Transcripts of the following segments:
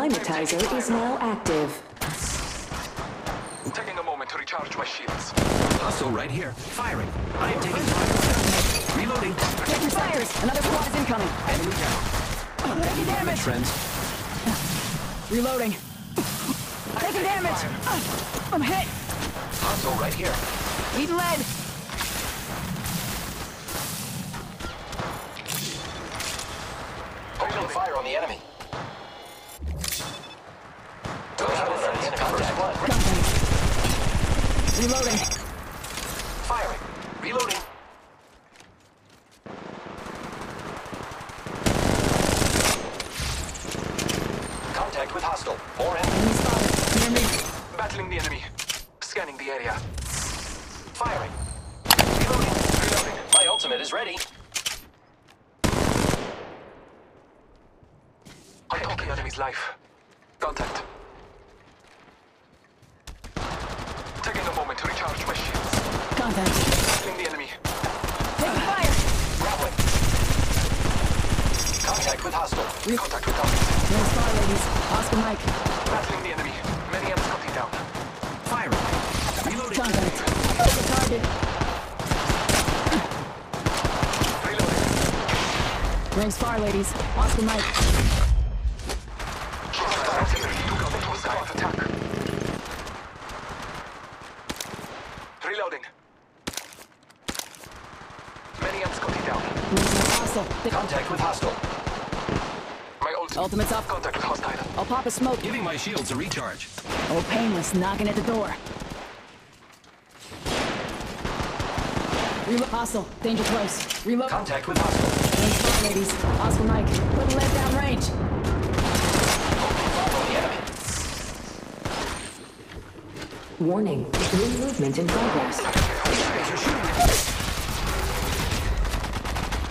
Climatizer is now active. Taking a moment to recharge my shields. Hostile right here. Firing. I am taking fire. Reloading. Taking fires! Another squad is incoming! Enemy down. Taking damage! Friends. Reloading. Taking damage! I'm hit! Hostile right here. Eating lead! Opening fire on the enemy. Those are the enemy contact. Contact. Reloading. Firing. Reloading. Contact with hostile. More enemy. Enemy spotted. Near me. Battling the enemy. Scanning the area. Firing. Reloading. Reloading. My ultimate is ready. I took the enemy's life. Contact. Taking a moment to recharge my shields. Contact. Battling the enemy. Taking fire! Grappling. Contact with hostile. Contact with target. Near spot, ladies. Oscar Mike. Battling the enemy. Many amps cutting down. Firing. Reloading. Contact. Take the target. Reloading. Rings far, ladies. Oscar Mike. Artillery took out the squad attack. Reloading. Many amps cutting down. Rings hostile. Take- Contact with hostile. My ult. Ultimate's up. Contact with hostile. I'll pop a smoke. Giving my shields a recharge. Oh, painless knocking at the door. Reload. Hostile. Danger close. Reload. Contact with hostile. Rings far, ladies. Oscar Mike. Put lead down range. Follow the enemy. Warning. New movement in progress. Enemies are shooting at me.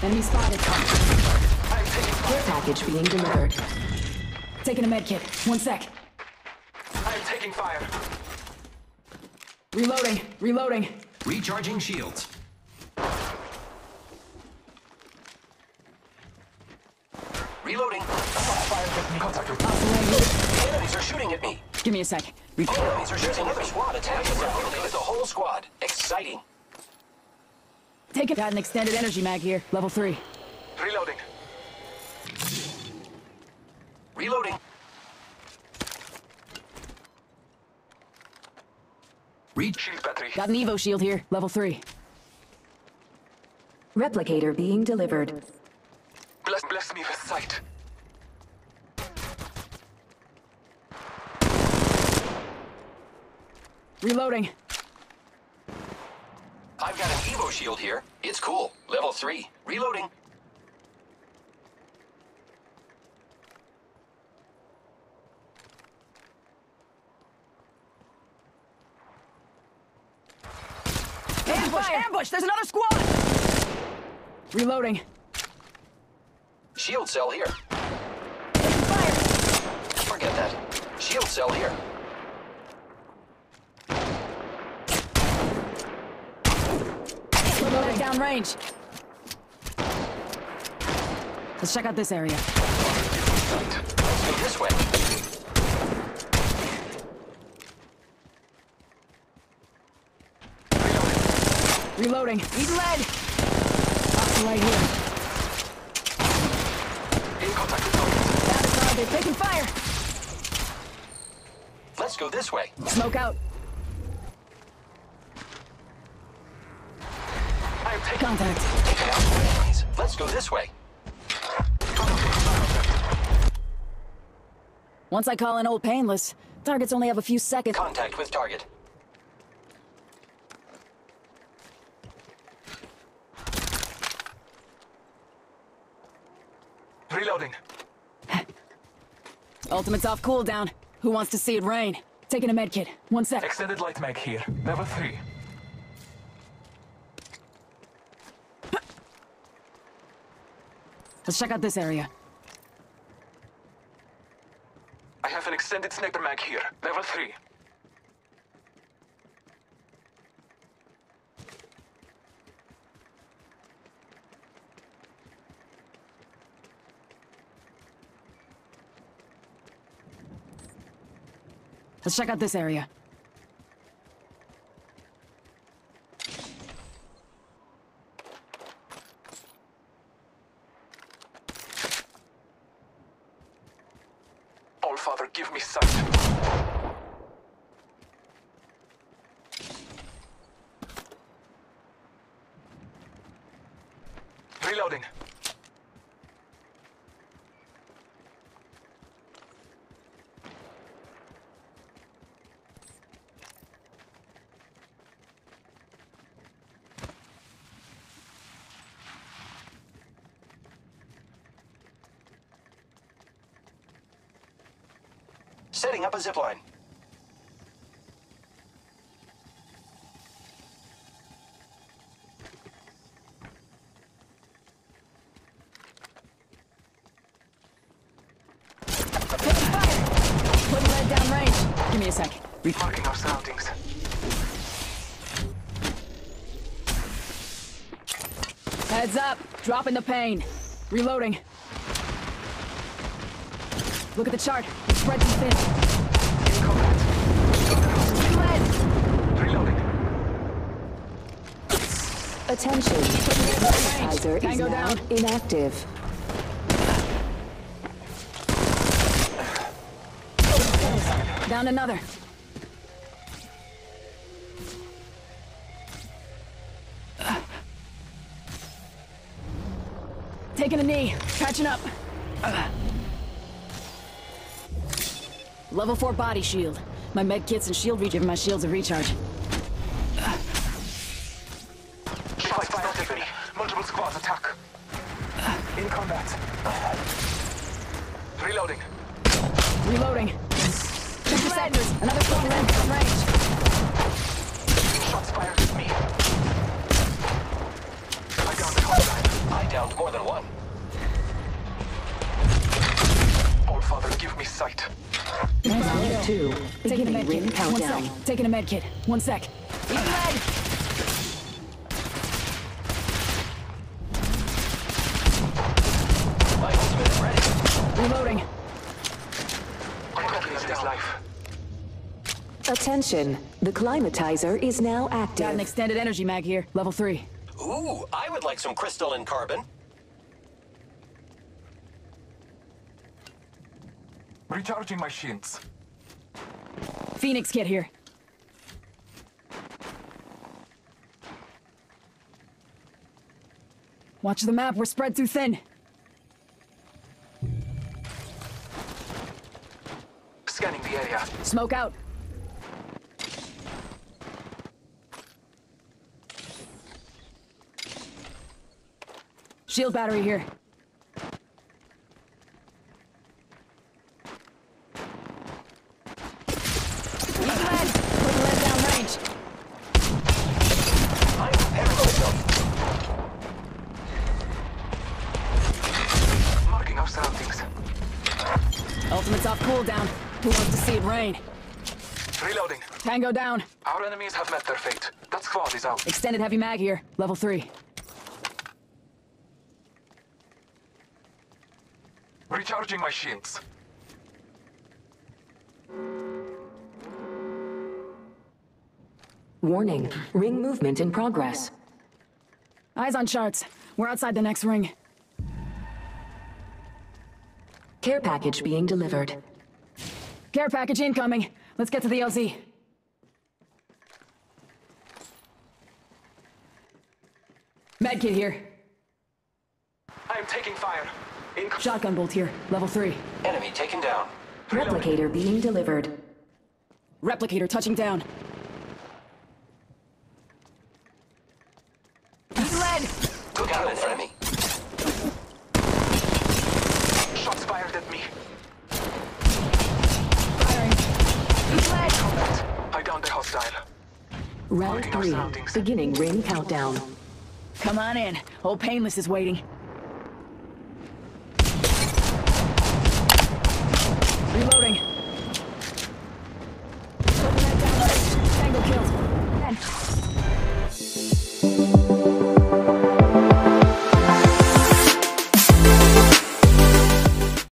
Enemy spotted. Care package being delivered. Taking a med kit. One sec. I'm taking fire. Reloading. Reloading. Recharging shields. Reloading. Contact with Enemies are shooting at me. Give me a sec. Re- Enemies are shooting. Another squad attacking. The whole squad. Exciting. Take it. Got an extended energy mag here. Level three. Reloading. Reloading. Reach. Shield battery. Got an Evo shield here. Level three. Replicator being delivered. Bless, bless me with sight. Reloading. I've got an Evo shield here. It's cool. Level 3. Reloading. Ambush! Ambush! There's another squad! Reloading. Shield cell here. Fire. Forget that. Shield cell here. Reloading down range. Let's check out this area. Let's go this way. Reloading. Eat lead! Hostile right here. In contact with target. Got a target. Taking fire! Let's go this way. Smoke out. I'm taking Contact. Taking out more enemies. Let's go this way. Once I call in old painless, targets only have a few seconds. Contact with target. Reloading. Ultimate's off cooldown. Who wants to see it rain? Taking a med kit. One sec. Extended light mag here. Level 3. Let's check out this area. I have an extended sniper mag here. Level 3. Let's check out this area. All Father, give me sight. Reloading. Setting up a zipline. Taking fire! Down range. Give me a sec. Re- Marking our surroundings. Heads up. Dropping the pain. Reloading. Look at the chart. It's spread too thin. In combat. Reloading. Attention. Climatizer is now down. inactive. Down another. Taking a knee. Catching up. Level 4 body shield. My med kits and shield recharge. My shields a recharge. Shots fired at. Multiple squads attack. In combat. Reloading. Reloading. Check the sectors. Another squad in range. Shots fired at me. I downed the hostile. I downed more than one. All Father, give me sight. Round two. Taking a Beginning med ring kit. One sec. Taking a med kit. One sec. Eat lead. My ultimate is ready. Reloading. I'm copying this life. Attention. The climatizer is now active. Got an extended energy mag here. Level 3. Ooh, I would like some crystalline carbon. Recharging my shields. Phoenix kit here. Watch the map, we're spread too thin. Scanning the area. Smoke out. Shield battery here. Eat lead. Put lead down range. I'm preparing myself. Marking our surroundings. Ultimate's off cooldown. Who wants to see it rain? Reloading. Tango down. Our enemies have met their fate. That squad is out. Extended heavy mag here. Level 3. Recharging my shields. Warning. Ring movement in progress. Eyes on charts. We're outside the next ring. Care package being delivered. Care package incoming. Let's get to the LZ. Medkit here. I am taking fire. In Shotgun bolt here. Level 3. Enemy taken down. Replicator being delivered. Replicator touching down. Lead! Took out an enemy. shots fired at me. Firing. Lead! Combat. I downed the hostile. Round three. Beginning ring countdown. Come on in. Old Painless is waiting.